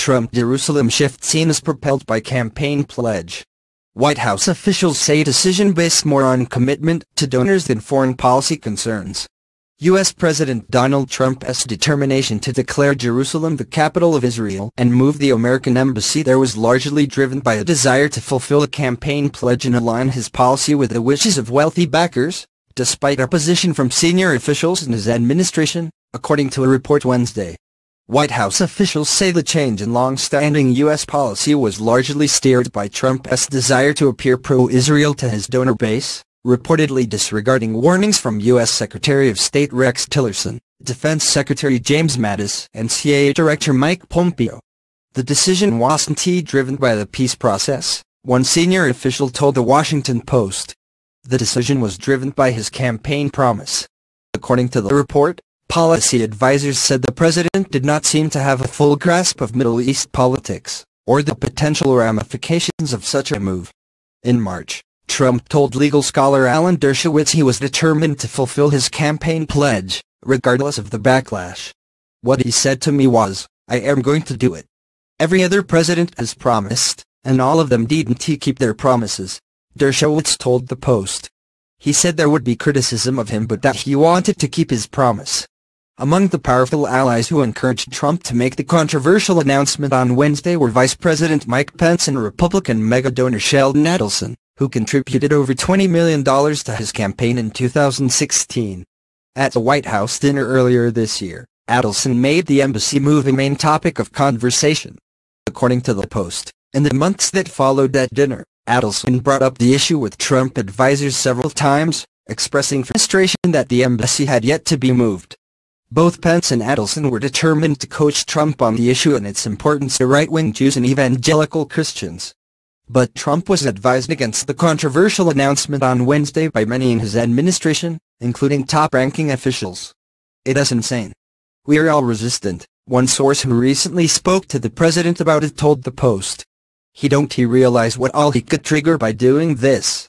Trump Jerusalem shift seen as propelled by campaign pledge. White House officials say decision based more on commitment to donors than foreign policy concerns. U.S. President Donald Trump's determination to declare Jerusalem the capital of Israel and move the American embassy there was largely driven by a desire to fulfill a campaign pledge and align his policy with the wishes of wealthy backers, despite opposition from senior officials in his administration, according to a report Wednesday. White House officials say the change in long-standing U.S. policy was largely steered by Trump's desire to appear pro-Israel to his donor base, reportedly disregarding warnings from U.S. Secretary of State Rex Tillerson, Defense Secretary James Mattis, and CIA Director Mike Pompeo. The decision wasn't driven by the peace process, one senior official told the Washington Post. The decision was driven by his campaign promise. According to the report, policy advisers said the president did not seem to have a full grasp of Middle East politics, or the potential ramifications of such a move. In March, Trump told legal scholar Alan Dershowitz he was determined to fulfill his campaign pledge, regardless of the backlash. What he said to me was, I am going to do it. Every other president has promised, and all of them didn't keep their promises, Dershowitz told the Post. He said there would be criticism of him but that he wanted to keep his promise. Among the powerful allies who encouraged Trump to make the controversial announcement on Wednesday were Vice President Mike Pence and Republican mega-donor Sheldon Adelson who contributed over $20 million to his campaign in 2016. At the White House dinner earlier this year, Adelson made the embassy move a main topic of conversation. According to the Post, in the months that followed that dinner, Adelson brought up the issue with Trump advisers several times, expressing frustration that the embassy had yet to be moved. Both Pence and Adelson were determined to coach Trump on the issue and its importance to right-wing Jews and evangelical Christians. But Trump was advised against the controversial announcement on Wednesday by many in his administration, including top-ranking officials. It is insane. We are all resistant, one source who recently spoke to the president about it told the Post. He don't he realize what all he could trigger by doing this.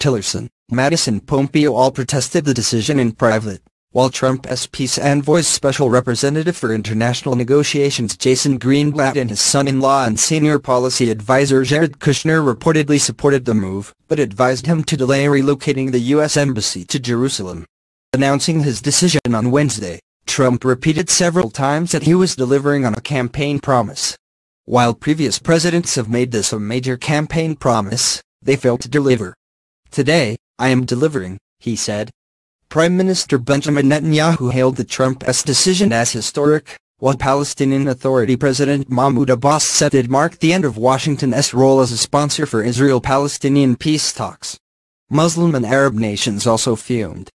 Tillerson, Mattis and Pompeo all protested the decision in private while Trump's peace envoy's special representative for international negotiations Jason Greenblatt and his son-in-law and senior policy advisor Jared Kushner reportedly supported the move, but advised him to delay relocating the U.S. Embassy to Jerusalem. Announcing his decision on Wednesday, Trump repeated several times that he was delivering on a campaign promise. While previous presidents have made this a major campaign promise, they failed to deliver. Today, I am delivering, he said, Prime Minister Benjamin Netanyahu hailed the Trump's decision as historic, while Palestinian Authority President Mahmoud Abbas said it marked the end of Washington's role as a sponsor for Israel-Palestinian peace talks. Muslim and Arab nations also fumed.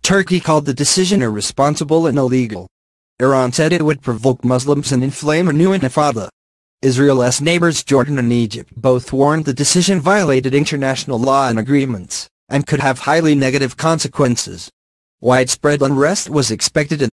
Turkey called the decision irresponsible and illegal. Iran said it would provoke Muslims and inflame a new intifada. Israel's neighbors Jordan and Egypt both warned the decision violated international law and agreements, and could have highly negative consequences. Widespread unrest was expected in